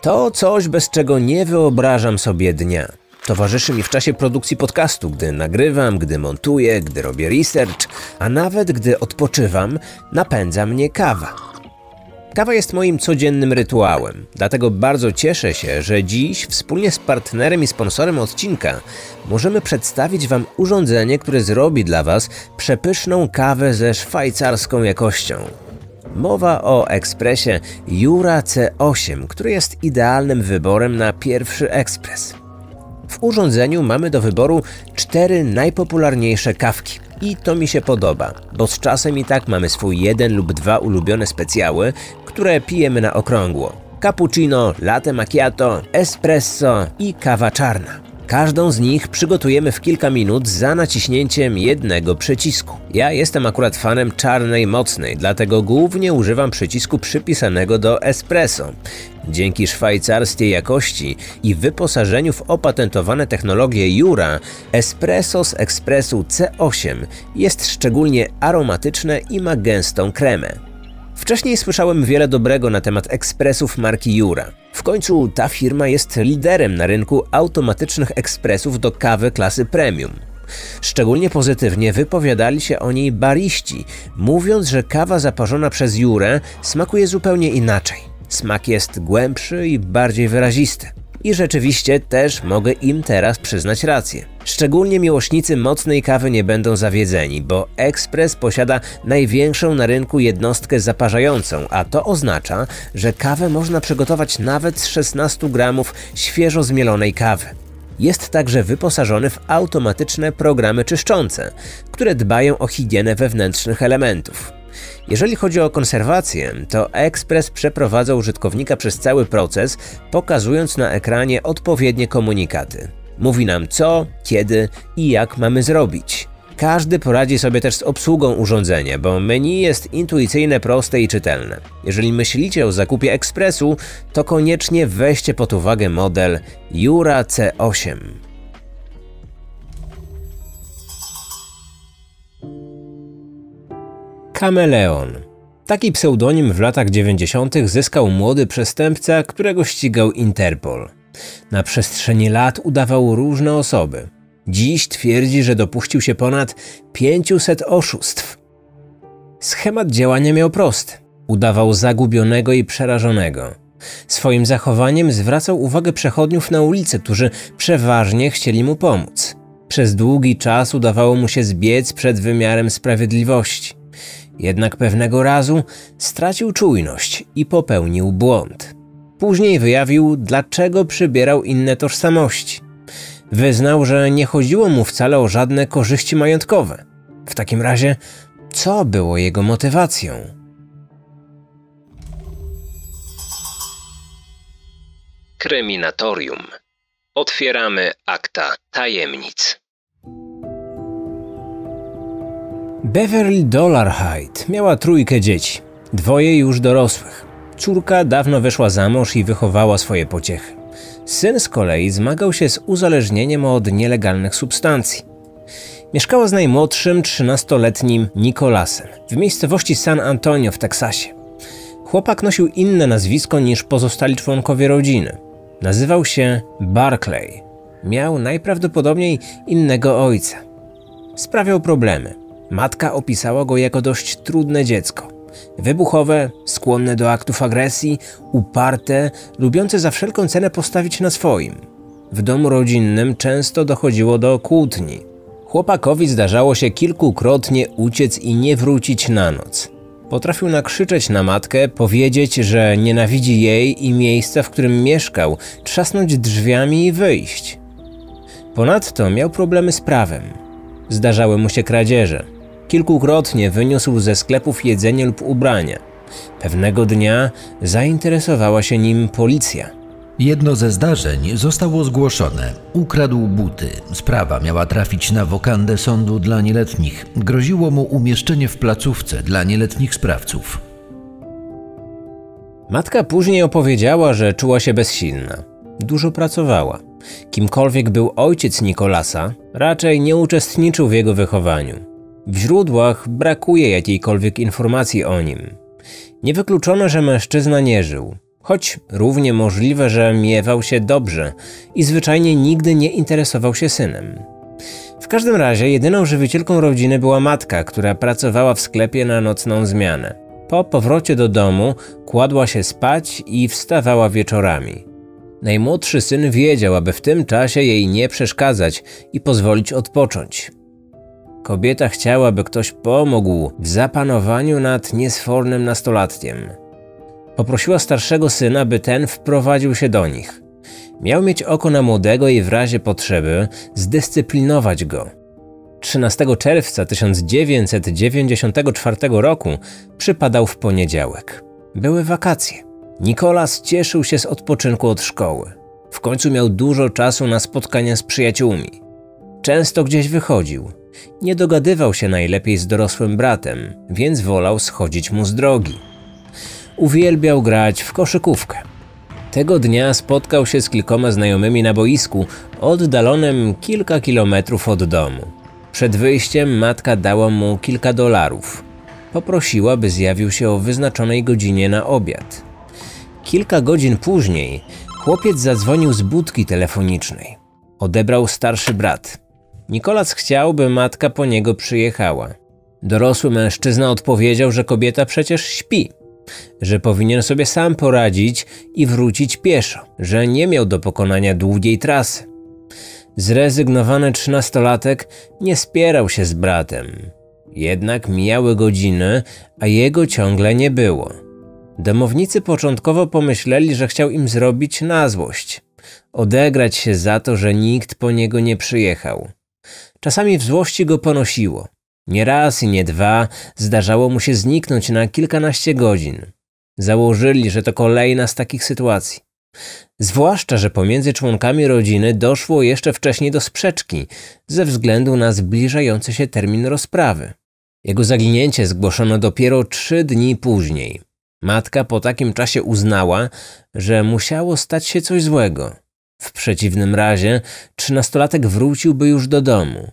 To coś, bez czego nie wyobrażam sobie dnia. Towarzyszy mi w czasie produkcji podcastu, gdy nagrywam, gdy montuję, gdy robię research, a nawet gdy odpoczywam, napędza mnie kawa. Kawa jest moim codziennym rytuałem, dlatego bardzo cieszę się, że dziś wspólnie z partnerem i sponsorem odcinka możemy przedstawić Wam urządzenie, które zrobi dla Was przepyszną kawę ze szwajcarską jakością. Mowa o ekspresie Jura C8, który jest idealnym wyborem na pierwszy ekspres. W urządzeniu mamy do wyboru cztery najpopularniejsze kawki. I to mi się podoba, bo z czasem i tak mamy swój jeden lub dwa ulubione specjały, które pijemy na okrągło. Cappuccino, latte macchiato, espresso i kawa czarna. Każdą z nich przygotujemy w kilka minut za naciśnięciem jednego przycisku. Ja jestem akurat fanem czarnej mocnej, dlatego głównie używam przycisku przypisanego do espresso. Dzięki szwajcarskiej jakości i wyposażeniu w opatentowane technologie Jura, espresso z ekspresu C8 jest szczególnie aromatyczne i ma gęstą kremę. Wcześniej słyszałem wiele dobrego na temat ekspresów marki Jura. W końcu ta firma jest liderem na rynku automatycznych ekspresów do kawy klasy premium. Szczególnie pozytywnie wypowiadali się o niej bariści, mówiąc, że kawa zaparzona przez Jurę smakuje zupełnie inaczej. Smak jest głębszy i bardziej wyrazisty. I rzeczywiście też mogę im teraz przyznać rację. Szczególnie miłośnicy mocnej kawy nie będą zawiedzeni, bo Express posiada największą na rynku jednostkę zaparzającą, a to oznacza, że kawę można przygotować nawet z 16 gramów świeżo zmielonej kawy. Jest także wyposażony w automatyczne programy czyszczące, które dbają o higienę wewnętrznych elementów. Jeżeli chodzi o konserwację, to Express przeprowadza użytkownika przez cały proces, pokazując na ekranie odpowiednie komunikaty. Mówi nam co, kiedy i jak mamy zrobić. Każdy poradzi sobie też z obsługą urządzenia, bo menu jest intuicyjne, proste i czytelne. Jeżeli myślicie o zakupie ekspresu, to koniecznie weźcie pod uwagę model Jura C8. Kameleon. Taki pseudonim w latach 90. zyskał młody przestępca, którego ścigał Interpol. Na przestrzeni lat udawał różne osoby. Dziś twierdzi, że dopuścił się ponad 500 oszustw. Schemat działania miał prosty. Udawał zagubionego i przerażonego. Swoim zachowaniem zwracał uwagę przechodniów na ulicy, którzy przeważnie chcieli mu pomóc. Przez długi czas udawało mu się zbiec przed wymiarem sprawiedliwości. Jednak pewnego razu stracił czujność i popełnił błąd. Później wyjawił, dlaczego przybierał inne tożsamości. Wyznał, że nie chodziło mu wcale o żadne korzyści majątkowe. W takim razie, co było jego motywacją? Kryminatorium. Otwieramy akta tajemnic. Beverly Dollarhide miała trójkę dzieci, dwoje już dorosłych. Córka dawno wyszła za mąż i wychowała swoje pociechy. Syn z kolei zmagał się z uzależnieniem od nielegalnych substancji. Mieszkała z najmłodszym, 13-letnim Nicolasem w miejscowości San Antonio w Teksasie. Chłopak nosił inne nazwisko niż pozostali członkowie rodziny. Nazywał się Barclay. Miał najprawdopodobniej innego ojca. Sprawiał problemy. Matka opisała go jako dość trudne dziecko. Wybuchowe, skłonne do aktów agresji, uparte, lubiące za wszelką cenę postawić na swoim. W domu rodzinnym często dochodziło do kłótni. Chłopakowi zdarzało się kilkukrotnie uciec i nie wrócić na noc. Potrafił nakrzyczeć na matkę, powiedzieć, że nienawidzi jej i miejsca, w którym mieszkał, trzasnąć drzwiami i wyjść. Ponadto miał problemy z prawem. Zdarzały mu się kradzieże. Kilkukrotnie wyniósł ze sklepów jedzenie lub ubrania. Pewnego dnia zainteresowała się nim policja. Jedno ze zdarzeń zostało zgłoszone. Ukradł buty. Sprawa miała trafić na wokandę sądu dla nieletnich. Groziło mu umieszczenie w placówce dla nieletnich sprawców. Matka później opowiedziała, że czuła się bezsilna. Dużo pracowała. Kimkolwiek był ojciec Nikolasa, raczej nie uczestniczył w jego wychowaniu. W źródłach brakuje jakiejkolwiek informacji o nim. Niewykluczone, że mężczyzna nie żył. Choć równie możliwe, że miewał się dobrze i zwyczajnie nigdy nie interesował się synem. W każdym razie jedyną żywicielką rodziny była matka, która pracowała w sklepie na nocną zmianę. Po powrocie do domu kładła się spać i wstawała wieczorami. Najmłodszy syn wiedział, aby w tym czasie jej nie przeszkadzać i pozwolić odpocząć. Kobieta chciała, by ktoś pomógł w zapanowaniu nad niesfornym nastolatkiem. Poprosiła starszego syna, by ten wprowadził się do nich. Miał mieć oko na młodego i w razie potrzeby zdyscyplinować go. 13 czerwca 1994 roku przypadał w poniedziałek. Były wakacje. Nikolas cieszył się z odpoczynku od szkoły. W końcu miał dużo czasu na spotkania z przyjaciółmi. Często gdzieś wychodził. Nie dogadywał się najlepiej z dorosłym bratem, więc wolał schodzić mu z drogi. Uwielbiał grać w koszykówkę. Tego dnia spotkał się z kilkoma znajomymi na boisku, oddalonym kilka kilometrów od domu. Przed wyjściem matka dała mu kilka dolarów. Poprosiła, by zjawił się o wyznaczonej godzinie na obiad. Kilka godzin później chłopiec zadzwonił z budki telefonicznej. Odebrał starszy brat. Nikolas chciał, by matka po niego przyjechała. Dorosły mężczyzna odpowiedział, że kobieta przecież śpi, że powinien sobie sam poradzić i wrócić pieszo, że nie miał do pokonania długiej trasy. Zrezygnowany trzynastolatek nie spierał się z bratem. Jednak mijały godziny, a jego ciągle nie było. Domownicy początkowo pomyśleli, że chciał im zrobić na złość, odegrać się za to, że nikt po niego nie przyjechał. Czasami w złości go ponosiło. Nie raz i nie dwa zdarzało mu się zniknąć na kilkanaście godzin. Założyli, że to kolejna z takich sytuacji. Zwłaszcza, że pomiędzy członkami rodziny doszło jeszcze wcześniej do sprzeczki ze względu na zbliżający się termin rozprawy. Jego zaginięcie zgłoszono dopiero trzy dni później. Matka po takim czasie uznała, że musiało stać się coś złego. W przeciwnym razie trzynastolatek wróciłby już do domu.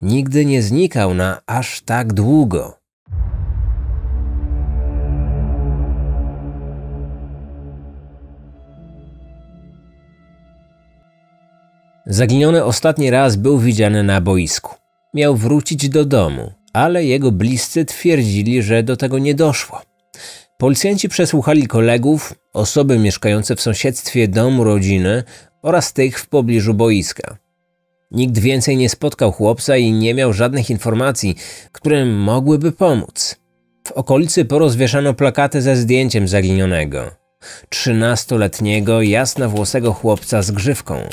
Nigdy nie znikał na aż tak długo. Zaginiony ostatni raz był widziany na boisku. Miał wrócić do domu, ale jego bliscy twierdzili, że do tego nie doszło. Policjanci przesłuchali kolegów, osoby mieszkające w sąsiedztwie domu rodziny oraz tych w pobliżu boiska. Nikt więcej nie spotkał chłopca i nie miał żadnych informacji, które mogłyby pomóc. W okolicy porozwieszano plakaty ze zdjęciem zaginionego. Trzynastoletniego, jasnowłosego chłopca z grzywką.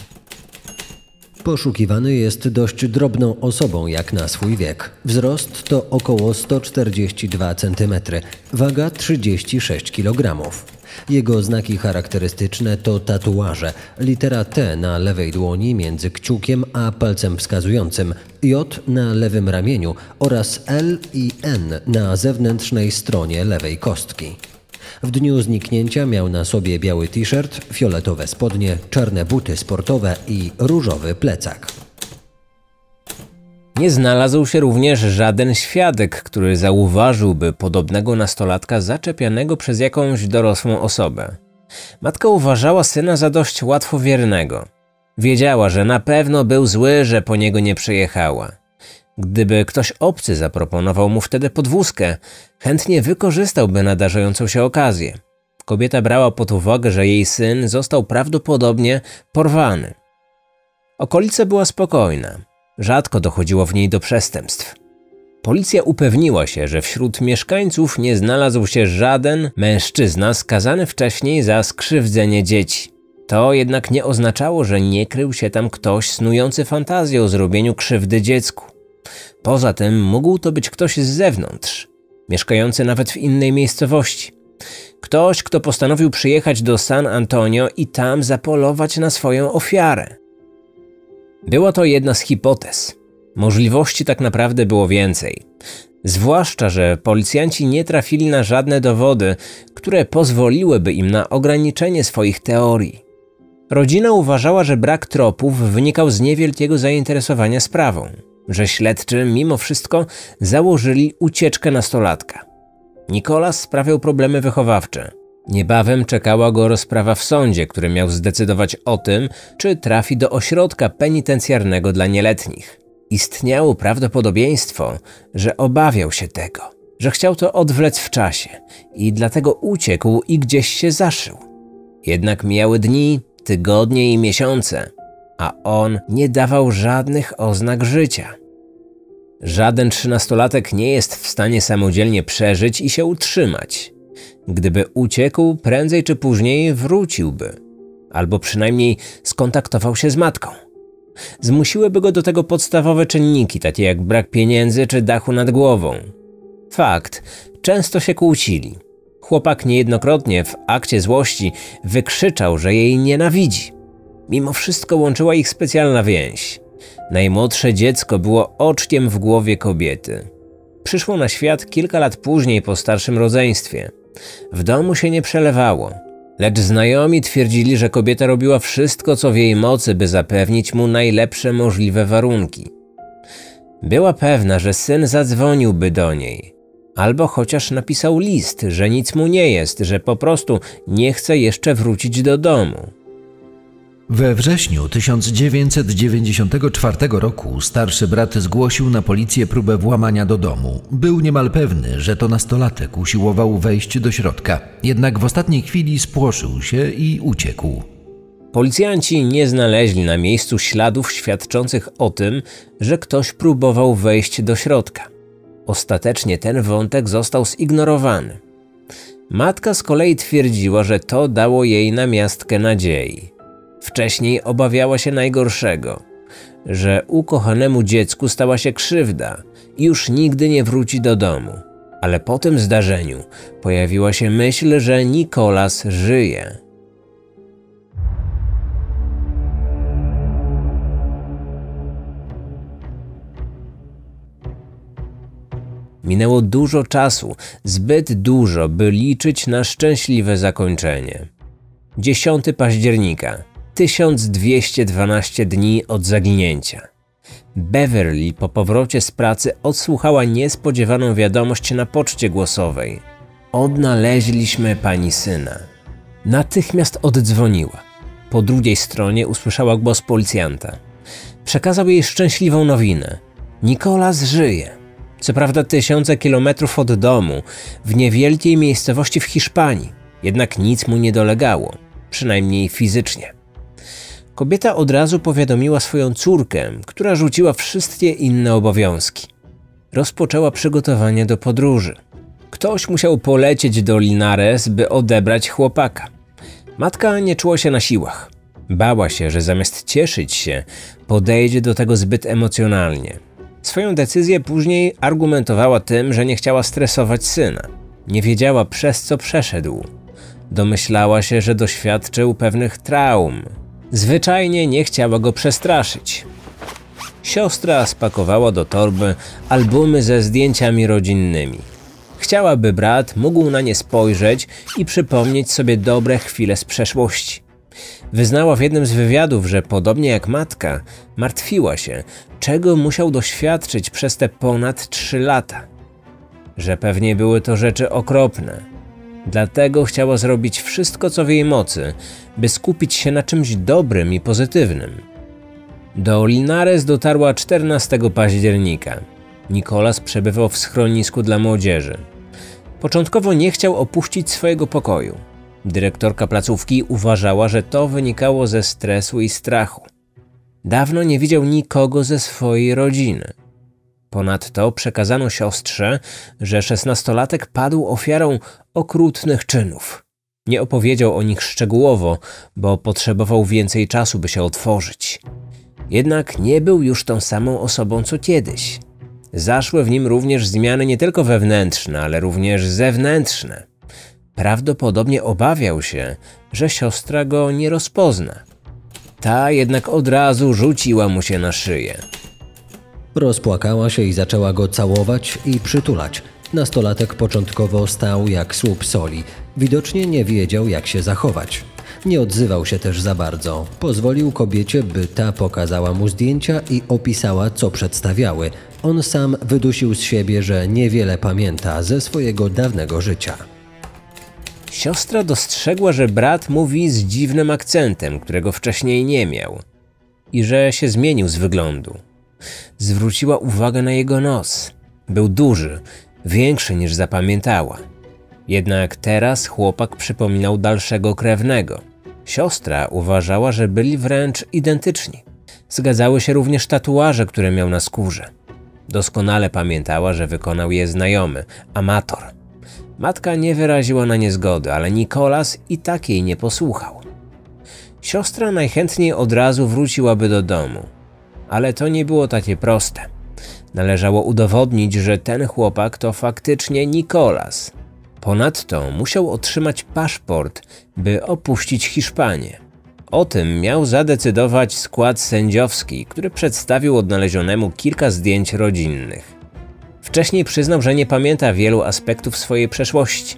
Poszukiwany jest dość drobną osobą jak na swój wiek. Wzrost to około 142 cm, waga 36 kg. Jego znaki charakterystyczne to tatuaże. Litera T na lewej dłoni między kciukiem a palcem wskazującym, J na lewym ramieniu oraz L i N na zewnętrznej stronie lewej kostki. W dniu zniknięcia miał na sobie biały t-shirt, fioletowe spodnie, czarne buty sportowe i różowy plecak. Nie znalazł się również żaden świadek, który zauważyłby podobnego nastolatka zaczepianego przez jakąś dorosłą osobę. Matka uważała syna za dość łatwowiernego. Wiedziała, że na pewno był zły, że po niego nie przyjechała. Gdyby ktoś obcy zaproponował mu wtedy podwózkę, chętnie wykorzystałby nadarzającą się okazję. Kobieta brała pod uwagę, że jej syn został prawdopodobnie porwany. Okolica była spokojna. Rzadko dochodziło w niej do przestępstw. Policja upewniła się, że wśród mieszkańców nie znalazł się żaden mężczyzna skazany wcześniej za skrzywdzenie dzieci. To jednak nie oznaczało, że nie krył się tam ktoś snujący fantazję o zrobieniu krzywdy dziecku. Poza tym mógł to być ktoś z zewnątrz, mieszkający nawet w innej miejscowości. Ktoś, kto postanowił przyjechać do San Antonio i tam zapolować na swoją ofiarę. Była to jedna z hipotez. Możliwości tak naprawdę było więcej. Zwłaszcza, że policjanci nie trafili na żadne dowody, które pozwoliłyby im na ograniczenie swoich teorii. Rodzina uważała, że brak tropów wynikał z niewielkiego zainteresowania sprawą, że śledczy mimo wszystko założyli ucieczkę nastolatka. Nikolas sprawiał problemy wychowawcze. Niebawem czekała go rozprawa w sądzie, który miał zdecydować o tym, czy trafi do ośrodka penitencjarnego dla nieletnich. Istniało prawdopodobieństwo, że obawiał się tego, że chciał to odwlec w czasie i dlatego uciekł i gdzieś się zaszył. Jednak mijały dni, tygodnie i miesiące, a on nie dawał żadnych oznak życia. Żaden trzynastolatek nie jest w stanie samodzielnie przeżyć i się utrzymać. Gdyby uciekł, prędzej czy później wróciłby, albo przynajmniej skontaktował się z matką. Zmusiłyby go do tego podstawowe czynniki, takie jak brak pieniędzy czy dachu nad głową. Fakt, często się kłócili. Chłopak niejednokrotnie w akcie złości wykrzyczał, że jej nienawidzi. Mimo wszystko łączyła ich specjalna więź. Najmłodsze dziecko było oczkiem w głowie kobiety. Przyszło na świat kilka lat później po starszym rodzeństwie. W domu się nie przelewało, lecz znajomi twierdzili, że kobieta robiła wszystko, co w jej mocy, by zapewnić mu najlepsze możliwe warunki. Była pewna, że syn zadzwoniłby do niej, albo chociaż napisał list, że nic mu nie jest, że po prostu nie chce jeszcze wrócić do domu. We wrześniu 1994 roku starszy brat zgłosił na policję próbę włamania do domu. Był niemal pewny, że to nastolatek usiłował wejść do środka, jednak w ostatniej chwili spłoszył się i uciekł. Policjanci nie znaleźli na miejscu śladów świadczących o tym, że ktoś próbował wejść do środka. Ostatecznie ten wątek został zignorowany. Matka z kolei twierdziła, że to dało jej namiastkę nadziei. Wcześniej obawiała się najgorszego, że ukochanemu dziecku stała się krzywda i już nigdy nie wróci do domu. Ale po tym zdarzeniu pojawiła się myśl, że Nikolas żyje. Minęło dużo czasu, zbyt dużo, by liczyć na szczęśliwe zakończenie. 10 października 1212 dni od zaginięcia. Beverly po powrocie z pracy odsłuchała niespodziewaną wiadomość na poczcie głosowej. Odnaleźliśmy pani syna. Natychmiast oddzwoniła. Po drugiej stronie usłyszała głos policjanta. Przekazał jej szczęśliwą nowinę. Nikolas żyje. Co prawda tysiące kilometrów od domu, w niewielkiej miejscowości w Hiszpanii, jednak nic mu nie dolegało, przynajmniej fizycznie. Kobieta od razu powiadomiła swoją córkę, która rzuciła wszystkie inne obowiązki. Rozpoczęła przygotowanie do podróży. Ktoś musiał polecieć do Linares, by odebrać chłopaka. Matka nie czuła się na siłach. Bała się, że zamiast cieszyć się, podejdzie do tego zbyt emocjonalnie. Swoją decyzję później argumentowała tym, że nie chciała stresować syna. Nie wiedziała przez co przeszedł. Domyślała się, że doświadczył pewnych traum, Zwyczajnie nie chciała go przestraszyć. Siostra spakowała do torby albumy ze zdjęciami rodzinnymi. Chciałaby brat mógł na nie spojrzeć i przypomnieć sobie dobre chwile z przeszłości. Wyznała w jednym z wywiadów, że podobnie jak matka, martwiła się, czego musiał doświadczyć przez te ponad trzy lata. Że pewnie były to rzeczy okropne, Dlatego chciała zrobić wszystko, co w jej mocy, by skupić się na czymś dobrym i pozytywnym. Do Linares dotarła 14 października. Nikolas przebywał w schronisku dla młodzieży. Początkowo nie chciał opuścić swojego pokoju. Dyrektorka placówki uważała, że to wynikało ze stresu i strachu. Dawno nie widział nikogo ze swojej rodziny. Ponadto przekazano siostrze, że szesnastolatek padł ofiarą okrutnych czynów. Nie opowiedział o nich szczegółowo, bo potrzebował więcej czasu, by się otworzyć. Jednak nie był już tą samą osobą co kiedyś. Zaszły w nim również zmiany nie tylko wewnętrzne, ale również zewnętrzne. Prawdopodobnie obawiał się, że siostra go nie rozpozna. Ta jednak od razu rzuciła mu się na szyję. Rozpłakała się i zaczęła go całować i przytulać. Nastolatek początkowo stał jak słup soli. Widocznie nie wiedział, jak się zachować. Nie odzywał się też za bardzo. Pozwolił kobiecie, by ta pokazała mu zdjęcia i opisała, co przedstawiały. On sam wydusił z siebie, że niewiele pamięta ze swojego dawnego życia. Siostra dostrzegła, że brat mówi z dziwnym akcentem, którego wcześniej nie miał, i że się zmienił z wyglądu. Zwróciła uwagę na jego nos. Był duży, większy niż zapamiętała. Jednak teraz chłopak przypominał dalszego krewnego. Siostra uważała, że byli wręcz identyczni. Zgadzały się również tatuaże, które miał na skórze. Doskonale pamiętała, że wykonał je znajomy, amator. Matka nie wyraziła na nie zgody, ale Nikolas i tak jej nie posłuchał. Siostra najchętniej od razu wróciłaby do domu, ale to nie było takie proste. Należało udowodnić, że ten chłopak to faktycznie Nikolas. Ponadto musiał otrzymać paszport, by opuścić Hiszpanię. O tym miał zadecydować skład sędziowski, który przedstawił odnalezionemu kilka zdjęć rodzinnych. Wcześniej przyznał, że nie pamięta wielu aspektów swojej przeszłości.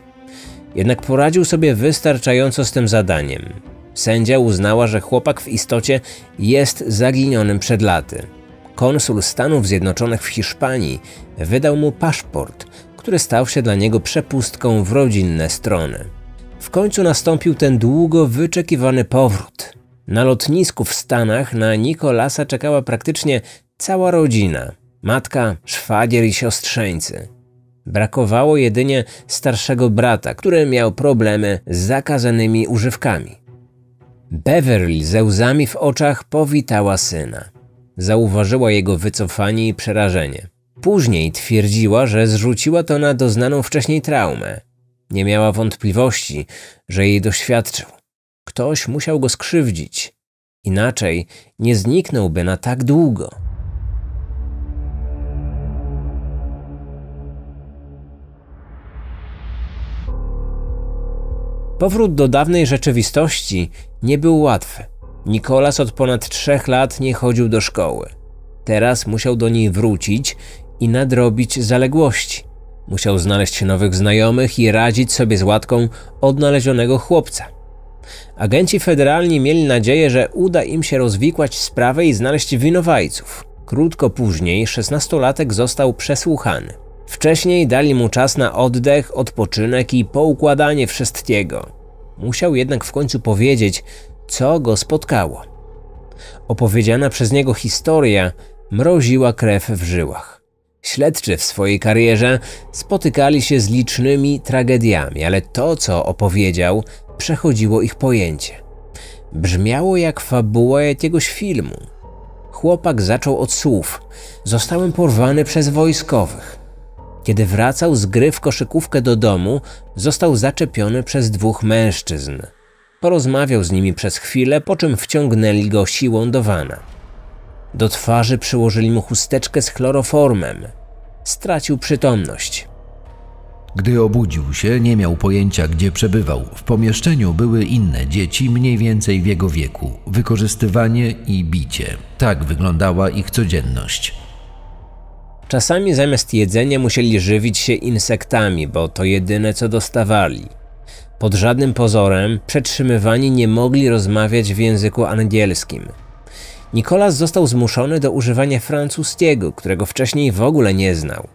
Jednak poradził sobie wystarczająco z tym zadaniem. Sędzia uznała, że chłopak w istocie jest zaginionym przed laty. Konsul Stanów Zjednoczonych w Hiszpanii wydał mu paszport, który stał się dla niego przepustką w rodzinne strony. W końcu nastąpił ten długo wyczekiwany powrót. Na lotnisku w Stanach na Nikolasa czekała praktycznie cała rodzina matka, szwagier i siostrzeńcy. Brakowało jedynie starszego brata, który miał problemy z zakazanymi używkami. Beverly ze łzami w oczach powitała syna. Zauważyła jego wycofanie i przerażenie. Później twierdziła, że zrzuciła to na doznaną wcześniej traumę. Nie miała wątpliwości, że jej doświadczył. Ktoś musiał go skrzywdzić. Inaczej nie zniknąłby na tak długo. Powrót do dawnej rzeczywistości nie był łatwy. Nikolas od ponad trzech lat nie chodził do szkoły. Teraz musiał do niej wrócić i nadrobić zaległości. Musiał znaleźć nowych znajomych i radzić sobie z łatką odnalezionego chłopca. Agenci federalni mieli nadzieję, że uda im się rozwikłać sprawę i znaleźć winowajców. Krótko później szesnastolatek został przesłuchany. Wcześniej dali mu czas na oddech, odpoczynek i poukładanie wszystkiego. Musiał jednak w końcu powiedzieć, co go spotkało. Opowiedziana przez niego historia mroziła krew w żyłach. Śledczy w swojej karierze spotykali się z licznymi tragediami, ale to, co opowiedział, przechodziło ich pojęcie. Brzmiało jak fabuła jakiegoś filmu. Chłopak zaczął od słów: Zostałem porwany przez wojskowych. Kiedy wracał z gry w koszykówkę do domu, został zaczepiony przez dwóch mężczyzn. Porozmawiał z nimi przez chwilę, po czym wciągnęli go siłą do wana. Do twarzy przyłożyli mu chusteczkę z chloroformem. Stracił przytomność. Gdy obudził się, nie miał pojęcia, gdzie przebywał. W pomieszczeniu były inne dzieci, mniej więcej w jego wieku. Wykorzystywanie i bicie. Tak wyglądała ich codzienność. Czasami zamiast jedzenia musieli żywić się insektami, bo to jedyne co dostawali. Pod żadnym pozorem przetrzymywani nie mogli rozmawiać w języku angielskim. Nikolas został zmuszony do używania francuskiego, którego wcześniej w ogóle nie znał.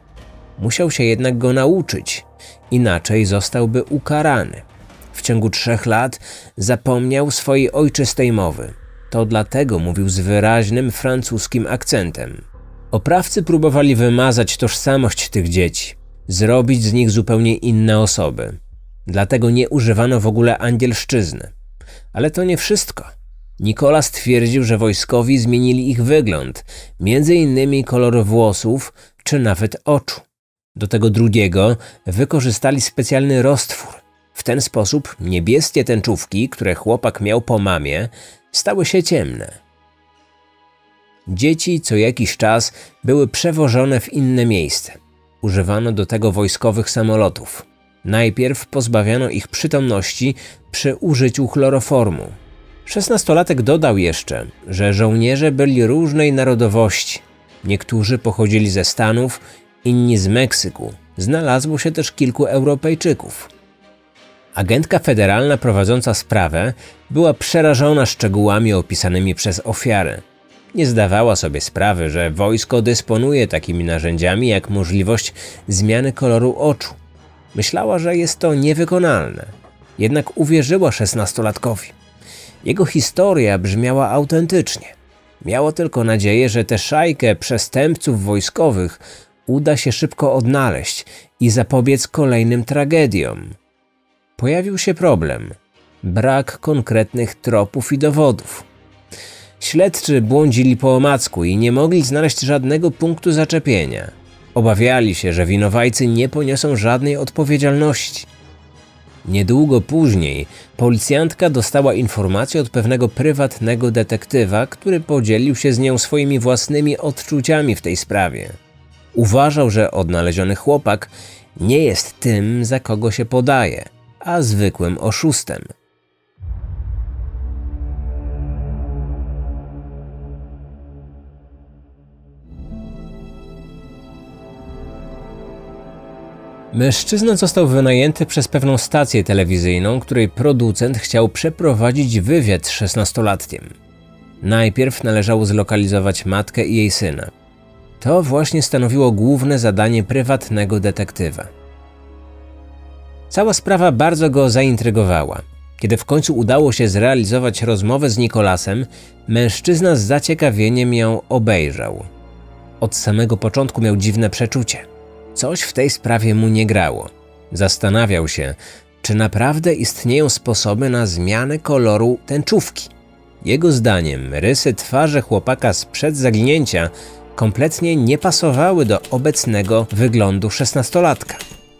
Musiał się jednak go nauczyć, inaczej zostałby ukarany. W ciągu trzech lat zapomniał swojej ojczystej mowy. To dlatego mówił z wyraźnym francuskim akcentem. Oprawcy próbowali wymazać tożsamość tych dzieci, zrobić z nich zupełnie inne osoby. Dlatego nie używano w ogóle angielszczyzny. Ale to nie wszystko. Nikolas twierdził, że wojskowi zmienili ich wygląd, między innymi kolor włosów czy nawet oczu. Do tego drugiego wykorzystali specjalny roztwór. W ten sposób niebieskie tęczówki, które chłopak miał po mamie, stały się ciemne. Dzieci co jakiś czas były przewożone w inne miejsce. Używano do tego wojskowych samolotów. Najpierw pozbawiano ich przytomności przy użyciu chloroformu. Szesnastolatek dodał jeszcze, że żołnierze byli różnej narodowości. Niektórzy pochodzili ze Stanów, inni z Meksyku. Znalazło się też kilku Europejczyków. Agentka federalna prowadząca sprawę była przerażona szczegółami opisanymi przez ofiarę nie zdawała sobie sprawy, że wojsko dysponuje takimi narzędziami jak możliwość zmiany koloru oczu. Myślała, że jest to niewykonalne. jednak uwierzyła szesnastolatkowi. Jego historia brzmiała autentycznie. Miało tylko nadzieję, że tę szajkę przestępców wojskowych uda się szybko odnaleźć i zapobiec kolejnym tragediom. Pojawił się problem brak konkretnych tropów i dowodów. Śledczy błądzili po omacku i nie mogli znaleźć żadnego punktu zaczepienia. Obawiali się, że winowajcy nie poniosą żadnej odpowiedzialności. Niedługo później policjantka dostała informację od pewnego prywatnego detektywa, który podzielił się z nią swoimi własnymi odczuciami w tej sprawie. Uważał, że odnaleziony chłopak nie jest tym, za kogo się podaje, a zwykłym oszustem. Mężczyzna został wynajęty przez pewną stację telewizyjną, której producent chciał przeprowadzić wywiad z szesnastolatkiem. Najpierw należało zlokalizować matkę i jej syna. To właśnie stanowiło główne zadanie prywatnego detektywa. Cała sprawa bardzo go zaintrygowała. Kiedy w końcu udało się zrealizować rozmowę z Nikolasem, mężczyzna z zaciekawieniem ją obejrzał. Od samego początku miał dziwne przeczucie – Coś w tej sprawie mu nie grało. Zastanawiał się, czy naprawdę istnieją sposoby na zmianę koloru tęczówki. Jego zdaniem rysy twarzy chłopaka sprzed zaginięcia kompletnie nie pasowały do obecnego wyglądu szesnastolatka.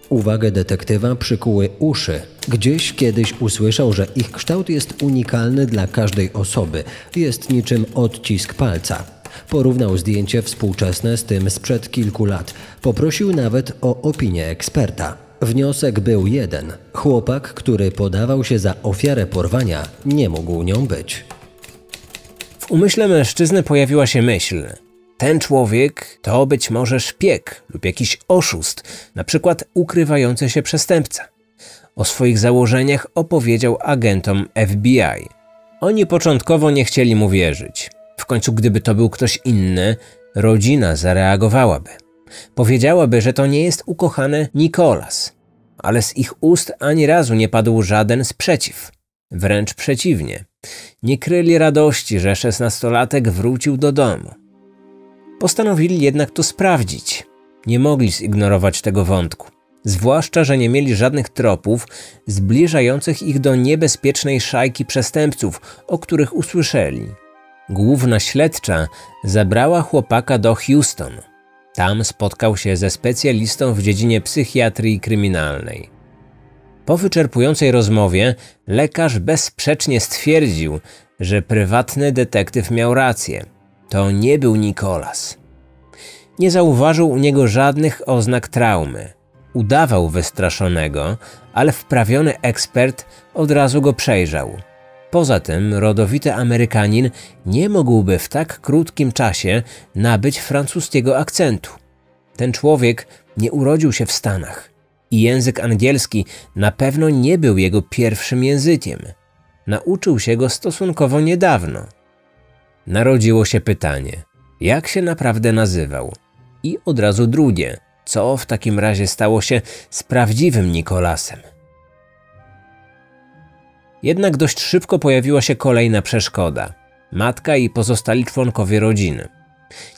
Uwagę detektywa przykuły uszy. Gdzieś kiedyś usłyszał, że ich kształt jest unikalny dla każdej osoby. Jest niczym odcisk palca. Porównał zdjęcie współczesne z tym sprzed kilku lat. Poprosił nawet o opinię eksperta. Wniosek był jeden. Chłopak, który podawał się za ofiarę porwania, nie mógł nią być. W umyśle mężczyzny pojawiła się myśl. Ten człowiek to być może szpieg lub jakiś oszust, na przykład ukrywający się przestępca. O swoich założeniach opowiedział agentom FBI. Oni początkowo nie chcieli mu wierzyć. W końcu, gdyby to był ktoś inny, rodzina zareagowałaby. Powiedziałaby, że to nie jest ukochany Nikolas, ale z ich ust ani razu nie padł żaden sprzeciw. Wręcz przeciwnie. Nie kryli radości, że szesnastolatek wrócił do domu. Postanowili jednak to sprawdzić. Nie mogli zignorować tego wątku. Zwłaszcza, że nie mieli żadnych tropów zbliżających ich do niebezpiecznej szajki przestępców, o których usłyszeli. Główna śledcza zabrała chłopaka do Houston. Tam spotkał się ze specjalistą w dziedzinie psychiatrii kryminalnej. Po wyczerpującej rozmowie lekarz bezsprzecznie stwierdził, że prywatny detektyw miał rację. To nie był Nikolas. Nie zauważył u niego żadnych oznak traumy. Udawał wystraszonego, ale wprawiony ekspert od razu go przejrzał. Poza tym rodowity Amerykanin nie mógłby w tak krótkim czasie nabyć francuskiego akcentu. Ten człowiek nie urodził się w Stanach i język angielski na pewno nie był jego pierwszym językiem. Nauczył się go stosunkowo niedawno. Narodziło się pytanie, jak się naprawdę nazywał? I od razu drugie, co w takim razie stało się z prawdziwym Nikolasem? Jednak dość szybko pojawiła się kolejna przeszkoda matka i pozostali członkowie rodziny.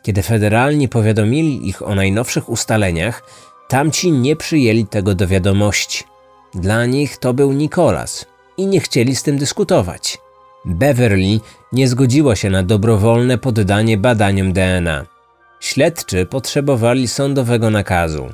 Kiedy federalni powiadomili ich o najnowszych ustaleniach, tamci nie przyjęli tego do wiadomości. Dla nich to był Nikolas i nie chcieli z tym dyskutować. Beverly nie zgodziła się na dobrowolne poddanie badaniom DNA. Śledczy potrzebowali sądowego nakazu.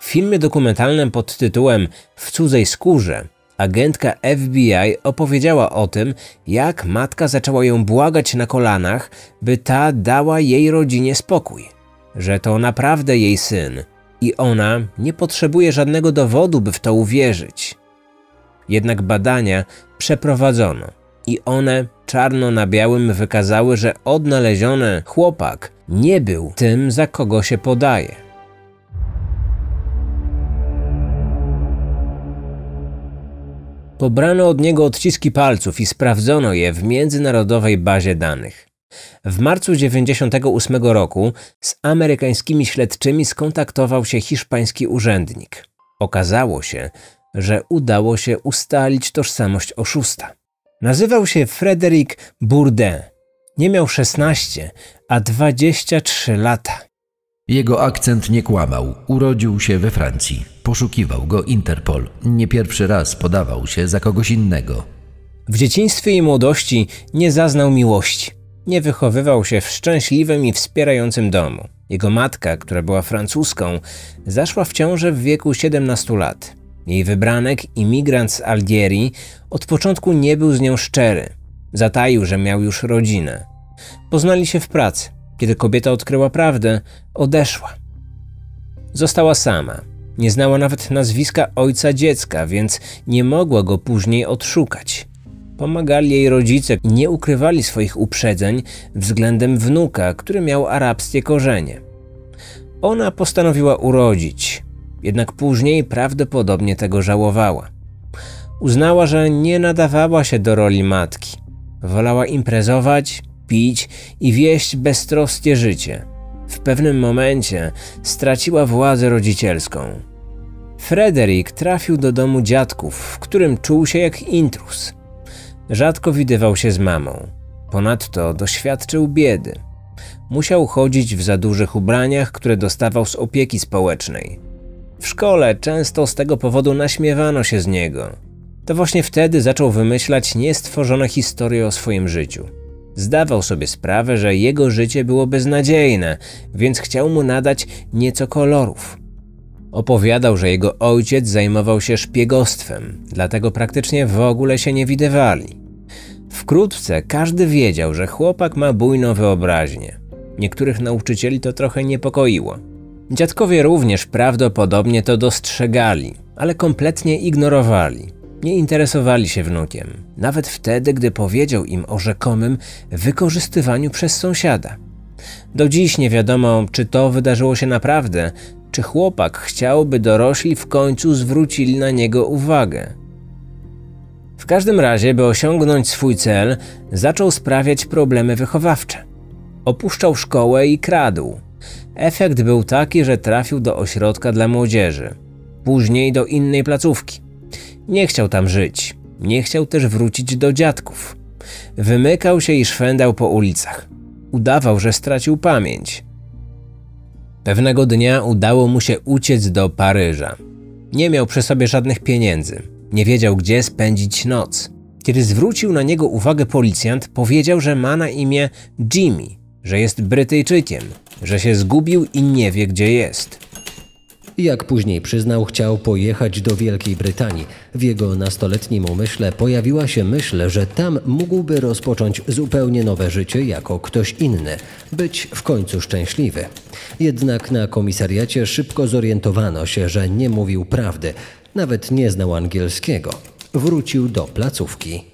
W filmie dokumentalnym pod tytułem W cudzej skórze agentka FBI opowiedziała o tym, jak matka zaczęła ją błagać na kolanach, by ta dała jej rodzinie spokój, że to naprawdę jej syn i ona nie potrzebuje żadnego dowodu, by w to uwierzyć. Jednak badania przeprowadzono i one czarno na białym wykazały, że odnaleziony chłopak nie był tym, za kogo się podaje. Pobrano od niego odciski palców i sprawdzono je w międzynarodowej bazie danych. W marcu 1998 roku z amerykańskimi śledczymi skontaktował się hiszpański urzędnik. Okazało się, że udało się ustalić tożsamość oszusta. Nazywał się Frederick Bourdin. Nie miał 16, a 23 lata. Jego akcent nie kłamał. Urodził się we Francji. Poszukiwał go Interpol. Nie pierwszy raz podawał się za kogoś innego. W dzieciństwie i młodości nie zaznał miłości. Nie wychowywał się w szczęśliwym i wspierającym domu. Jego matka, która była francuską, zaszła w ciążę w wieku 17 lat. Jej wybranek, imigrant z Algierii, od początku nie był z nią szczery. Zataił, że miał już rodzinę. Poznali się w pracy. Kiedy kobieta odkryła prawdę, odeszła. Została sama. Nie znała nawet nazwiska ojca dziecka, więc nie mogła go później odszukać. Pomagali jej rodzice i nie ukrywali swoich uprzedzeń względem wnuka, który miał arabskie korzenie. Ona postanowiła urodzić, jednak później prawdopodobnie tego żałowała. Uznała, że nie nadawała się do roli matki. Wolała imprezować, pić i wieść beztroskie życie. W pewnym momencie straciła władzę rodzicielską. Frederick trafił do domu dziadków, w którym czuł się jak intrus. Rzadko widywał się z mamą. Ponadto doświadczył biedy. Musiał chodzić w za dużych ubraniach, które dostawał z opieki społecznej. W szkole często z tego powodu naśmiewano się z niego. To właśnie wtedy zaczął wymyślać niestworzone historie o swoim życiu. Zdawał sobie sprawę, że jego życie było beznadziejne, więc chciał mu nadać nieco kolorów. Opowiadał, że jego ojciec zajmował się szpiegostwem, dlatego praktycznie w ogóle się nie widywali. Wkrótce każdy wiedział, że chłopak ma bujną wyobraźnię. Niektórych nauczycieli to trochę niepokoiło. Dziadkowie również prawdopodobnie to dostrzegali, ale kompletnie ignorowali. Nie interesowali się wnukiem, nawet wtedy, gdy powiedział im o rzekomym wykorzystywaniu przez sąsiada. Do dziś nie wiadomo, czy to wydarzyło się naprawdę, czy chłopak chciał, by dorośli w końcu zwrócili na niego uwagę. W każdym razie, by osiągnąć swój cel, zaczął sprawiać problemy wychowawcze. Opuszczał szkołę i kradł. Efekt był taki, że trafił do ośrodka dla młodzieży, później do innej placówki. Nie chciał tam żyć, nie chciał też wrócić do dziadków. Wymykał się i szwendał po ulicach. Udawał, że stracił pamięć. Pewnego dnia udało mu się uciec do Paryża. Nie miał przy sobie żadnych pieniędzy, nie wiedział gdzie spędzić noc. Kiedy zwrócił na niego uwagę policjant, powiedział, że ma na imię Jimmy, że jest Brytyjczykiem, że się zgubił i nie wie gdzie jest. Jak później przyznał, chciał pojechać do Wielkiej Brytanii. W jego nastoletnim umyśle pojawiła się myśl, że tam mógłby rozpocząć zupełnie nowe życie jako ktoś inny, być w końcu szczęśliwy. Jednak na komisariacie szybko zorientowano się, że nie mówił prawdy, nawet nie znał angielskiego. Wrócił do placówki.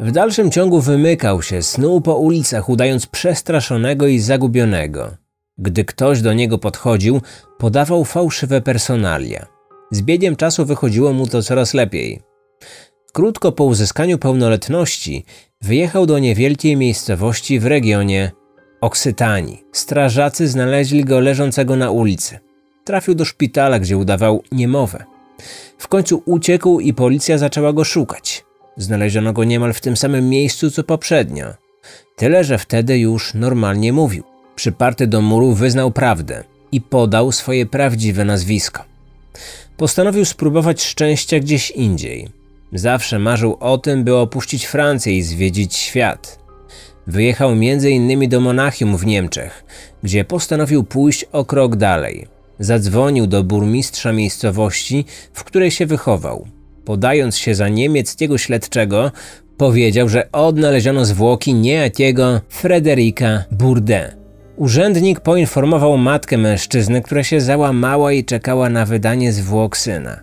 W dalszym ciągu wymykał się, snuł po ulicach, udając przestraszonego i zagubionego. Gdy ktoś do niego podchodził, podawał fałszywe personalia. Z biegiem czasu wychodziło mu to coraz lepiej. Krótko po uzyskaniu pełnoletności wyjechał do niewielkiej miejscowości w regionie Oksytanii. Strażacy znaleźli go leżącego na ulicy. Trafił do szpitala, gdzie udawał niemowę. W końcu uciekł i policja zaczęła go szukać. Znaleziono go niemal w tym samym miejscu co poprzednio. Tyle, że wtedy już normalnie mówił. Przyparty do muru wyznał prawdę i podał swoje prawdziwe nazwisko. Postanowił spróbować szczęścia gdzieś indziej. Zawsze marzył o tym, by opuścić Francję i zwiedzić świat. Wyjechał m.in. do Monachium w Niemczech, gdzie postanowił pójść o krok dalej. Zadzwonił do burmistrza miejscowości, w której się wychował. Podając się za niemieckiego śledczego, powiedział, że odnaleziono zwłoki niejakiego Frederika Bourdin. Urzędnik poinformował matkę mężczyzny, która się załamała i czekała na wydanie zwłok syna.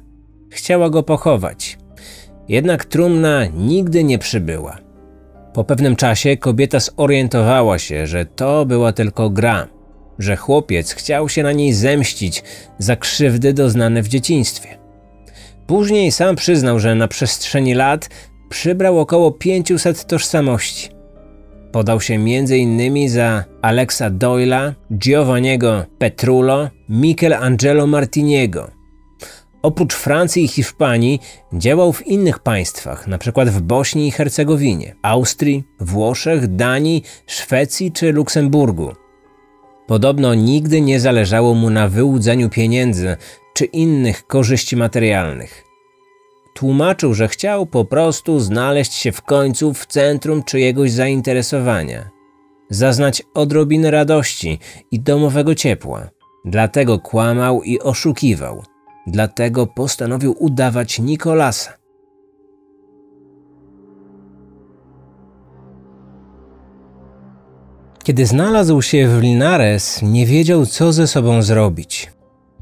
Chciała go pochować. Jednak trumna nigdy nie przybyła. Po pewnym czasie kobieta zorientowała się, że to była tylko gra, że chłopiec chciał się na niej zemścić za krzywdy doznane w dzieciństwie. Później sam przyznał, że na przestrzeni lat przybrał około 500 tożsamości. Podał się m.in. za Alexa Doyla, Giovanniego Petrulo, Michelangelo Martiniego. Oprócz Francji i Hiszpanii działał w innych państwach, np. w Bośni i Hercegowinie, Austrii, Włoszech, Danii, Szwecji czy Luksemburgu. Podobno nigdy nie zależało mu na wyłudzeniu pieniędzy czy innych korzyści materialnych. Tłumaczył, że chciał po prostu znaleźć się w końcu w centrum czyjegoś zainteresowania, zaznać odrobinę radości i domowego ciepła. Dlatego kłamał i oszukiwał. Dlatego postanowił udawać Nikolasa. Kiedy znalazł się w Linares, nie wiedział, co ze sobą zrobić.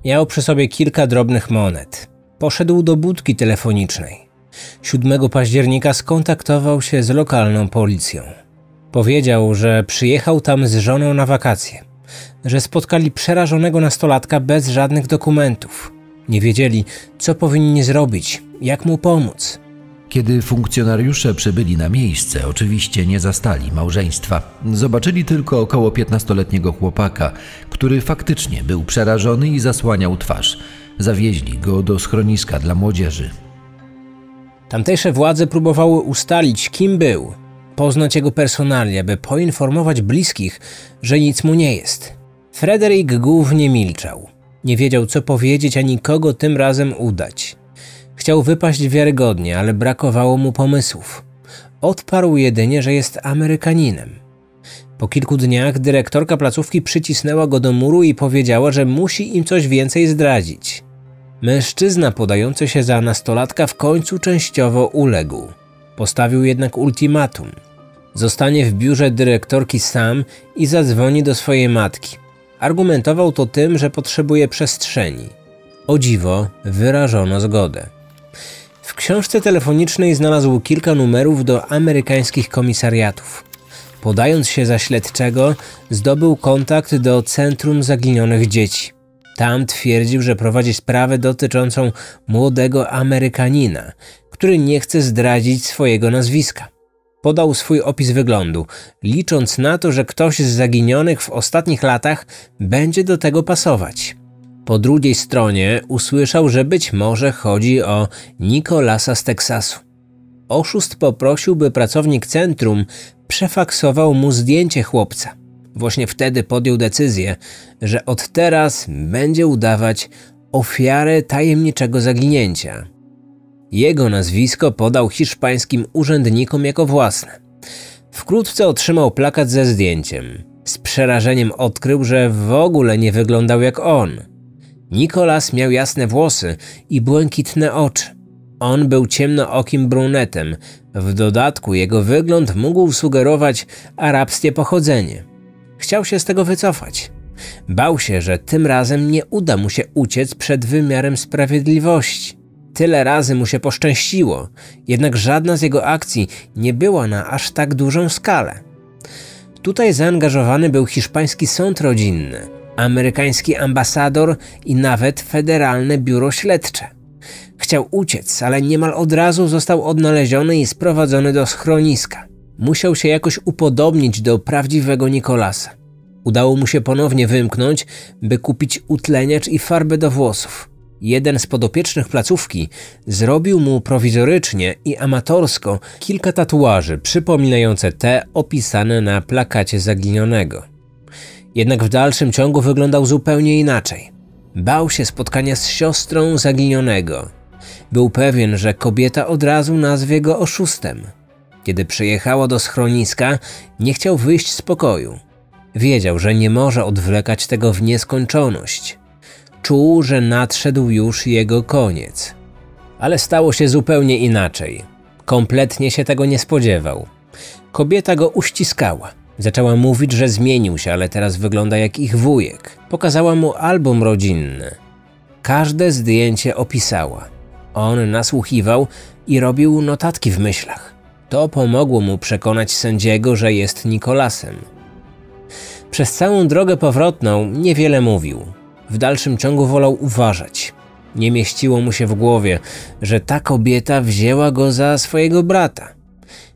Miał przy sobie kilka drobnych monet. Poszedł do budki telefonicznej. 7 października skontaktował się z lokalną policją. Powiedział, że przyjechał tam z żoną na wakacje, że spotkali przerażonego nastolatka bez żadnych dokumentów. Nie wiedzieli, co powinni zrobić, jak mu pomóc. Kiedy funkcjonariusze przybyli na miejsce, oczywiście nie zastali małżeństwa. Zobaczyli tylko około 15-letniego chłopaka, który faktycznie był przerażony i zasłaniał twarz. Zawieźli go do schroniska dla młodzieży. Tamtejsze władze próbowały ustalić, kim był, poznać jego personalia, by poinformować bliskich, że nic mu nie jest. Frederick głównie milczał. Nie wiedział, co powiedzieć, ani kogo tym razem udać. Chciał wypaść wiarygodnie, ale brakowało mu pomysłów. Odparł jedynie, że jest Amerykaninem. Po kilku dniach dyrektorka placówki przycisnęła go do muru i powiedziała, że musi im coś więcej zdradzić. Mężczyzna podający się za nastolatka w końcu częściowo uległ. Postawił jednak ultimatum. Zostanie w biurze dyrektorki sam i zadzwoni do swojej matki. Argumentował to tym, że potrzebuje przestrzeni. O dziwo, wyrażono zgodę. W książce telefonicznej znalazł kilka numerów do amerykańskich komisariatów. Podając się za śledczego, zdobył kontakt do Centrum Zaginionych Dzieci. Tam twierdził, że prowadzi sprawę dotyczącą młodego Amerykanina, który nie chce zdradzić swojego nazwiska. Podał swój opis wyglądu, licząc na to, że ktoś z zaginionych w ostatnich latach będzie do tego pasować. Po drugiej stronie usłyszał, że być może chodzi o Nikolasa z Teksasu. Oszust poprosił, by pracownik centrum przefaksował mu zdjęcie chłopca. Właśnie wtedy podjął decyzję, że od teraz będzie udawać ofiarę tajemniczego zaginięcia. Jego nazwisko podał hiszpańskim urzędnikom jako własne. Wkrótce otrzymał plakat ze zdjęciem. Z przerażeniem odkrył, że w ogóle nie wyglądał jak on. Nikolas miał jasne włosy i błękitne oczy. On był ciemnookim brunetem. W dodatku jego wygląd mógł sugerować arabskie pochodzenie. Chciał się z tego wycofać. Bał się, że tym razem nie uda mu się uciec przed wymiarem sprawiedliwości. Tyle razy mu się poszczęściło, jednak żadna z jego akcji nie była na aż tak dużą skalę. Tutaj zaangażowany był hiszpański sąd rodzinny, amerykański ambasador i nawet federalne biuro śledcze. Chciał uciec, ale niemal od razu został odnaleziony i sprowadzony do schroniska. Musiał się jakoś upodobnić do prawdziwego Nikolasa. Udało mu się ponownie wymknąć, by kupić utleniacz i farbę do włosów. Jeden z podopiecznych placówki zrobił mu prowizorycznie i amatorsko kilka tatuaży przypominające te opisane na plakacie zaginionego. Jednak w dalszym ciągu wyglądał zupełnie inaczej. Bał się spotkania z siostrą zaginionego. Był pewien, że kobieta od razu nazwie go oszustem. Kiedy przyjechała do schroniska, nie chciał wyjść z pokoju. Wiedział, że nie może odwlekać tego w nieskończoność. Czuł, że nadszedł już jego koniec. Ale stało się zupełnie inaczej. Kompletnie się tego nie spodziewał. Kobieta go uściskała. Zaczęła mówić, że zmienił się, ale teraz wygląda jak ich wujek. Pokazała mu album rodzinny. Każde zdjęcie opisała. On nasłuchiwał i robił notatki w myślach. To pomogło mu przekonać sędziego, że jest Nikolasem. Przez całą drogę powrotną niewiele mówił. W dalszym ciągu wolał uważać. Nie mieściło mu się w głowie, że ta kobieta wzięła go za swojego brata.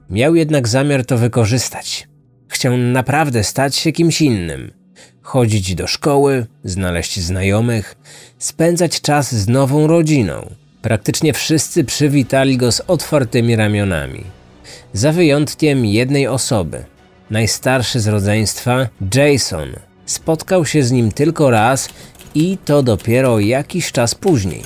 Miał jednak zamiar to wykorzystać. Chciał naprawdę stać się kimś innym. Chodzić do szkoły, znaleźć znajomych, spędzać czas z nową rodziną. Praktycznie wszyscy przywitali go z otwartymi ramionami. Za wyjątkiem jednej osoby. Najstarszy z rodzeństwa, Jason, spotkał się z nim tylko raz i to dopiero jakiś czas później.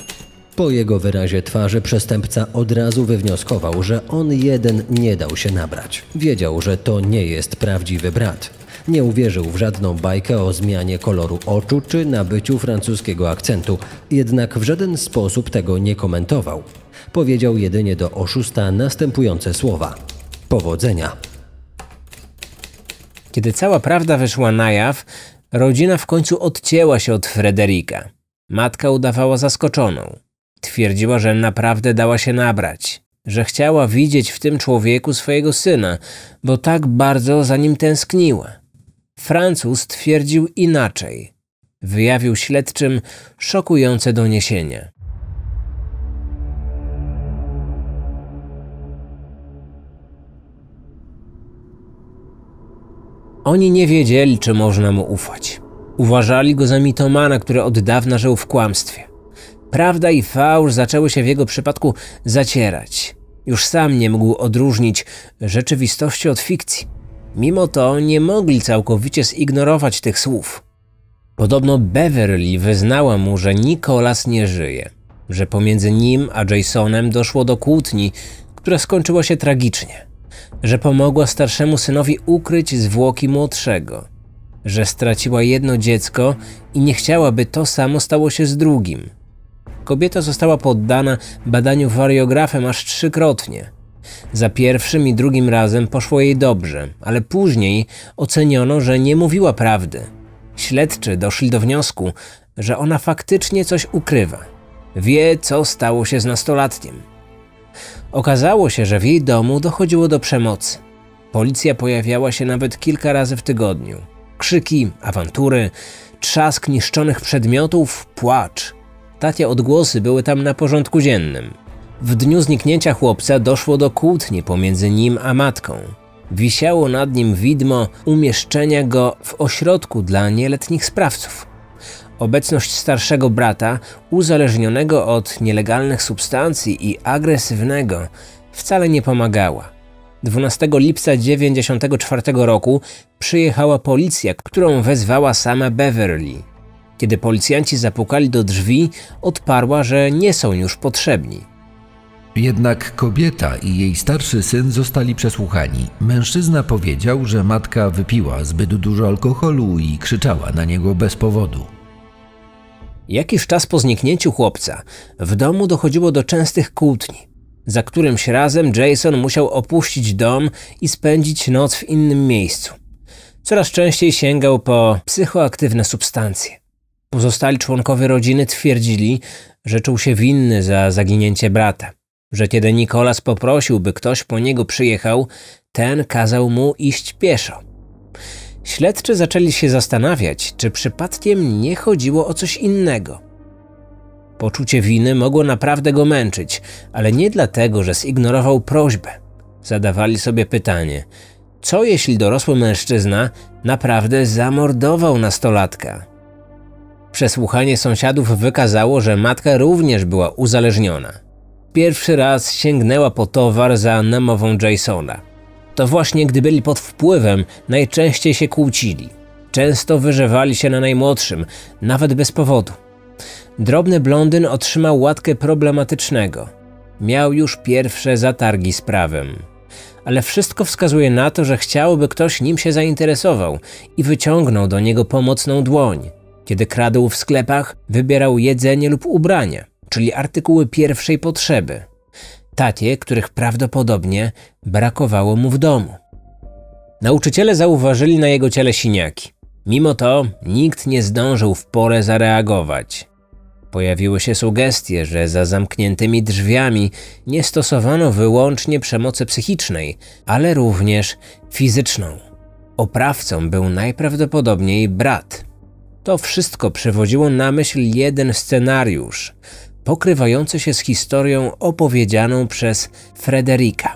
Po jego wyrazie twarzy przestępca od razu wywnioskował, że on jeden nie dał się nabrać. Wiedział, że to nie jest prawdziwy brat. Nie uwierzył w żadną bajkę o zmianie koloru oczu czy nabyciu francuskiego akcentu, jednak w żaden sposób tego nie komentował. Powiedział jedynie do oszusta następujące słowa: Powodzenia. Kiedy cała prawda wyszła na jaw, rodzina w końcu odcięła się od Frederika. Matka udawała zaskoczoną. Twierdziła, że naprawdę dała się nabrać, że chciała widzieć w tym człowieku swojego syna, bo tak bardzo za nim tęskniła. Francuz twierdził inaczej. Wyjawił śledczym szokujące doniesienia. Oni nie wiedzieli, czy można mu ufać. Uważali go za mitomana, który od dawna żył w kłamstwie. Prawda i fałsz zaczęły się w jego przypadku zacierać. Już sam nie mógł odróżnić rzeczywistości od fikcji. Mimo to nie mogli całkowicie zignorować tych słów. Podobno Beverly wyznała mu, że Nicholas nie żyje, że pomiędzy nim a Jasonem doszło do kłótni, która skończyła się tragicznie, że pomogła starszemu synowi ukryć zwłoki młodszego, że straciła jedno dziecko i nie chciała, by to samo stało się z drugim. Kobieta została poddana badaniu wariografem aż trzykrotnie. Za pierwszym i drugim razem poszło jej dobrze, ale później oceniono, że nie mówiła prawdy. Śledczy doszli do wniosku, że ona faktycznie coś ukrywa. Wie, co stało się z nastolatkiem. Okazało się, że w jej domu dochodziło do przemocy. Policja pojawiała się nawet kilka razy w tygodniu. Krzyki, awantury, trzask niszczonych przedmiotów, płacz. Takie odgłosy były tam na porządku dziennym. W dniu zniknięcia chłopca doszło do kłótni pomiędzy nim a matką. Wisiało nad nim widmo umieszczenia go w ośrodku dla nieletnich sprawców. Obecność starszego brata, uzależnionego od nielegalnych substancji i agresywnego, wcale nie pomagała. 12 lipca 1994 roku przyjechała policja, którą wezwała sama Beverly. Kiedy policjanci zapukali do drzwi, odparła, że nie są już potrzebni. Jednak kobieta i jej starszy syn zostali przesłuchani. Mężczyzna powiedział, że matka wypiła zbyt dużo alkoholu i krzyczała na niego bez powodu. Jakiś czas po zniknięciu chłopca w domu dochodziło do częstych kłótni. Za którymś razem Jason musiał opuścić dom i spędzić noc w innym miejscu. Coraz częściej sięgał po psychoaktywne substancje. Pozostali członkowie rodziny twierdzili, że czuł się winny za zaginięcie brata, że kiedy Nikolas poprosił, by ktoś po niego przyjechał, ten kazał mu iść pieszo. Śledczy zaczęli się zastanawiać, czy przypadkiem nie chodziło o coś innego. Poczucie winy mogło naprawdę go męczyć, ale nie dlatego, że zignorował prośbę. Zadawali sobie pytanie: co jeśli dorosły mężczyzna naprawdę zamordował nastolatka? Przesłuchanie sąsiadów wykazało, że matka również była uzależniona. Pierwszy raz sięgnęła po towar za namową Jasona. To właśnie gdy byli pod wpływem, najczęściej się kłócili. Często wyżewali się na najmłodszym, nawet bez powodu. Drobny blondyn otrzymał łatkę problematycznego. Miał już pierwsze zatargi z prawem. Ale wszystko wskazuje na to, że chciałby ktoś nim się zainteresował i wyciągnął do niego pomocną dłoń. Kiedy kradł w sklepach, wybierał jedzenie lub ubrania, czyli artykuły pierwszej potrzeby. Takie, których prawdopodobnie brakowało mu w domu. Nauczyciele zauważyli na jego ciele siniaki. Mimo to nikt nie zdążył w porę zareagować. Pojawiły się sugestie, że za zamkniętymi drzwiami nie stosowano wyłącznie przemocy psychicznej, ale również fizyczną. Oprawcą był najprawdopodobniej brat. To wszystko przywodziło na myśl jeden scenariusz, pokrywający się z historią opowiedzianą przez Frederika.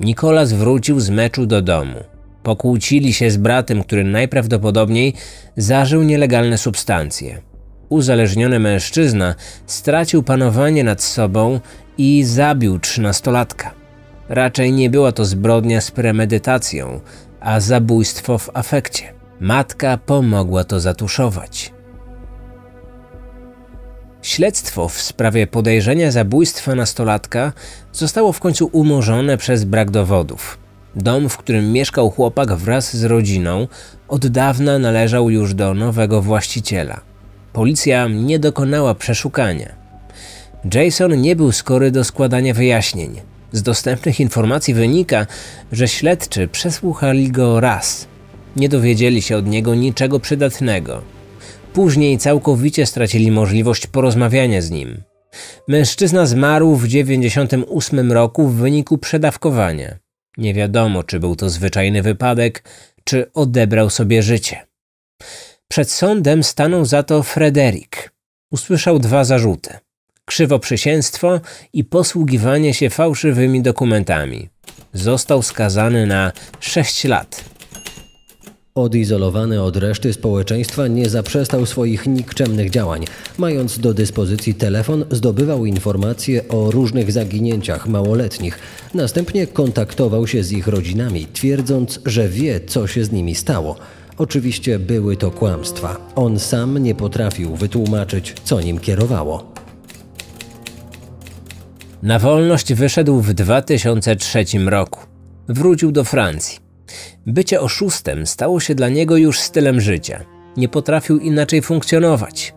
Nikolas wrócił z meczu do domu. Pokłócili się z bratem, który najprawdopodobniej zażył nielegalne substancje. Uzależniony mężczyzna stracił panowanie nad sobą i zabił trzynastolatka. Raczej nie była to zbrodnia z premedytacją, a zabójstwo w afekcie. Matka pomogła to zatuszować. Śledztwo w sprawie podejrzenia zabójstwa nastolatka zostało w końcu umorzone przez brak dowodów. Dom, w którym mieszkał chłopak wraz z rodziną, od dawna należał już do nowego właściciela. Policja nie dokonała przeszukania. Jason nie był skory do składania wyjaśnień. Z dostępnych informacji wynika, że śledczy przesłuchali go raz. Nie dowiedzieli się od niego niczego przydatnego. Później całkowicie stracili możliwość porozmawiania z nim. Mężczyzna zmarł w 98 roku w wyniku przedawkowania. Nie wiadomo, czy był to zwyczajny wypadek, czy odebrał sobie życie. Przed sądem stanął za to Frederick. Usłyszał dwa zarzuty: krzywoprzysięstwo i posługiwanie się fałszywymi dokumentami. Został skazany na 6 lat. Odizolowany od reszty społeczeństwa nie zaprzestał swoich nikczemnych działań. Mając do dyspozycji telefon, zdobywał informacje o różnych zaginięciach małoletnich. Następnie kontaktował się z ich rodzinami, twierdząc, że wie, co się z nimi stało. Oczywiście były to kłamstwa. On sam nie potrafił wytłumaczyć, co nim kierowało. Na wolność wyszedł w 2003 roku. Wrócił do Francji. Bycie oszustem stało się dla niego już stylem życia. Nie potrafił inaczej funkcjonować.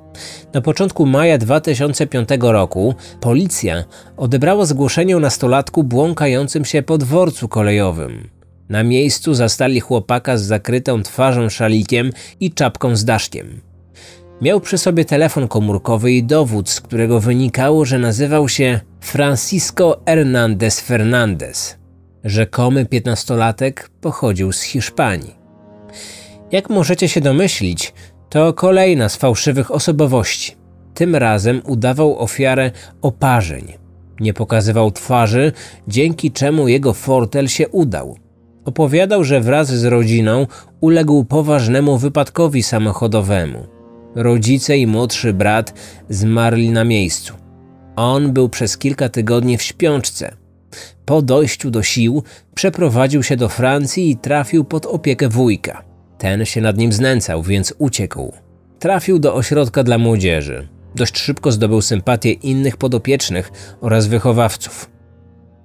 Na początku maja 2005 roku policja odebrała zgłoszenie o nastolatku błąkającym się po dworcu kolejowym. Na miejscu zastali chłopaka z zakrytą twarzą szalikiem i czapką z daszkiem. Miał przy sobie telefon komórkowy i dowód, z którego wynikało, że nazywał się Francisco Hernández Fernández. Rzekomy piętnastolatek pochodził z Hiszpanii. Jak możecie się domyślić, to kolejna z fałszywych osobowości. Tym razem udawał ofiarę oparzeń. Nie pokazywał twarzy, dzięki czemu jego fortel się udał. Opowiadał, że wraz z rodziną uległ poważnemu wypadkowi samochodowemu. Rodzice i młodszy brat zmarli na miejscu. On był przez kilka tygodni w śpiączce. Po dojściu do sił przeprowadził się do Francji i trafił pod opiekę wujka. Ten się nad nim znęcał, więc uciekł. Trafił do ośrodka dla młodzieży. Dość szybko zdobył sympatię innych podopiecznych oraz wychowawców.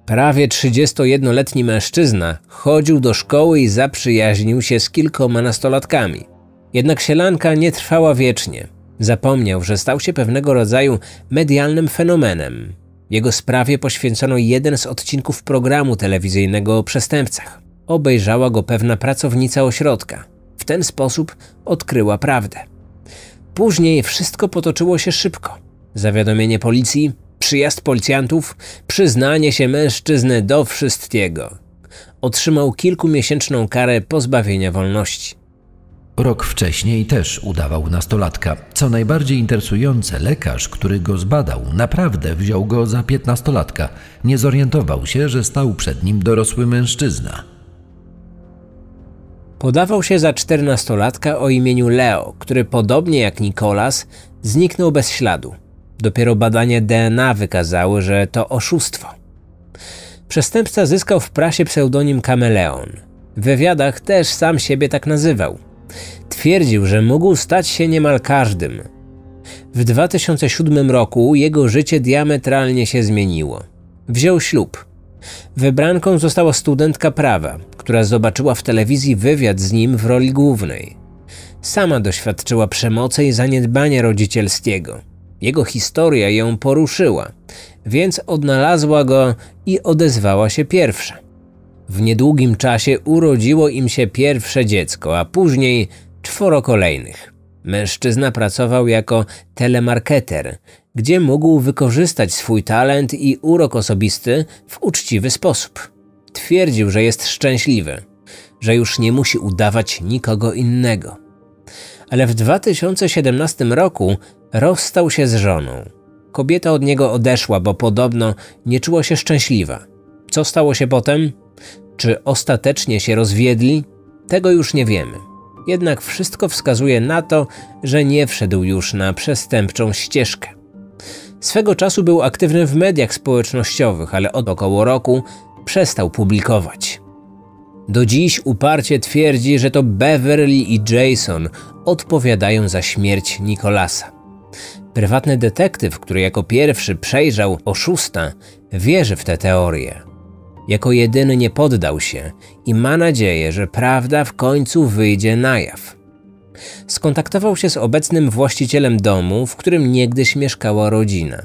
Prawie 31-letni mężczyzna chodził do szkoły i zaprzyjaźnił się z kilkoma nastolatkami. Jednak sielanka nie trwała wiecznie. Zapomniał, że stał się pewnego rodzaju medialnym fenomenem. Jego sprawie poświęcono jeden z odcinków programu telewizyjnego o przestępcach. Obejrzała go pewna pracownica ośrodka. W ten sposób odkryła prawdę. Później wszystko potoczyło się szybko. Zawiadomienie policji, przyjazd policjantów, przyznanie się mężczyzny do wszystkiego. Otrzymał kilkumiesięczną karę pozbawienia wolności. Rok wcześniej też udawał nastolatka. Co najbardziej interesujące, lekarz, który go zbadał, naprawdę wziął go za piętnastolatka. Nie zorientował się, że stał przed nim dorosły mężczyzna. Podawał się za czternastolatka o imieniu Leo, który podobnie jak Nikolas zniknął bez śladu. Dopiero badania DNA wykazały, że to oszustwo. Przestępca zyskał w prasie pseudonim Kameleon. W wywiadach też sam siebie tak nazywał. Twierdził, że mógł stać się niemal każdym. W 2007 roku jego życie diametralnie się zmieniło. Wziął ślub. Wybranką została studentka prawa, która zobaczyła w telewizji wywiad z nim w roli głównej. Sama doświadczyła przemocy i zaniedbania rodzicielskiego. Jego historia ją poruszyła, więc odnalazła go i odezwała się pierwsza. W niedługim czasie urodziło im się pierwsze dziecko, a później czworo kolejnych. Mężczyzna pracował jako telemarketer, gdzie mógł wykorzystać swój talent i urok osobisty w uczciwy sposób. Twierdził, że jest szczęśliwy, że już nie musi udawać nikogo innego. Ale w 2017 roku rozstał się z żoną. Kobieta od niego odeszła, bo podobno nie czuła się szczęśliwa. Co stało się potem? Czy ostatecznie się rozwiedli? Tego już nie wiemy. Jednak wszystko wskazuje na to, że nie wszedł już na przestępczą ścieżkę. Swego czasu był aktywny w mediach społecznościowych, ale od około roku przestał publikować. Do dziś uparcie twierdzi, że to Beverly i Jason odpowiadają za śmierć Nicolasa. Prywatny detektyw, który jako pierwszy przejrzał oszusta, wierzy w tę teorię. Jako jedyny nie poddał się i ma nadzieję, że prawda w końcu wyjdzie na jaw. Skontaktował się z obecnym właścicielem domu, w którym niegdyś mieszkała rodzina.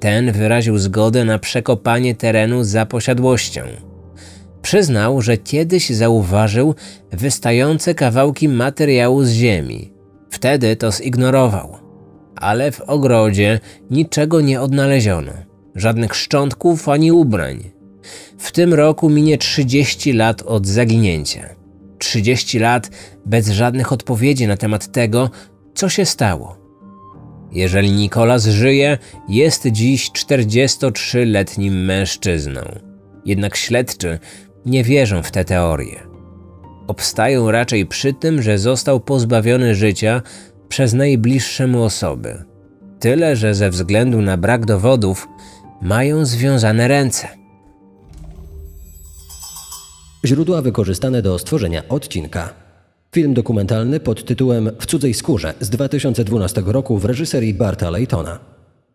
Ten wyraził zgodę na przekopanie terenu za posiadłością. Przyznał, że kiedyś zauważył wystające kawałki materiału z ziemi. Wtedy to zignorował. Ale w ogrodzie niczego nie odnaleziono. Żadnych szczątków ani ubrań. W tym roku minie 30 lat od zaginięcia. 30 lat bez żadnych odpowiedzi na temat tego, co się stało. Jeżeli Nikolas żyje, jest dziś 43-letnim mężczyzną. Jednak śledczy nie wierzą w tę teorię. Obstają raczej przy tym, że został pozbawiony życia przez najbliższe mu osoby. Tyle, że ze względu na brak dowodów mają związane ręce. Źródła wykorzystane do stworzenia odcinka. Film dokumentalny pod tytułem W cudzej skórze z 2012 roku w reżyserii Barta Laytona.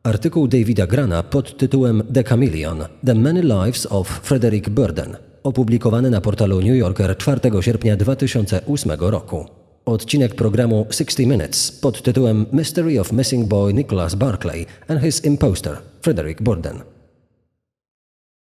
Artykuł Davida Grana pod tytułem The Chameleon – The Many Lives of Frederick Burden opublikowany na portalu New Yorker 4 sierpnia 2008 roku. Odcinek programu 60 Minutes pod tytułem Mystery of Missing Boy Nicholas Barclay and His Imposter Frederick Burden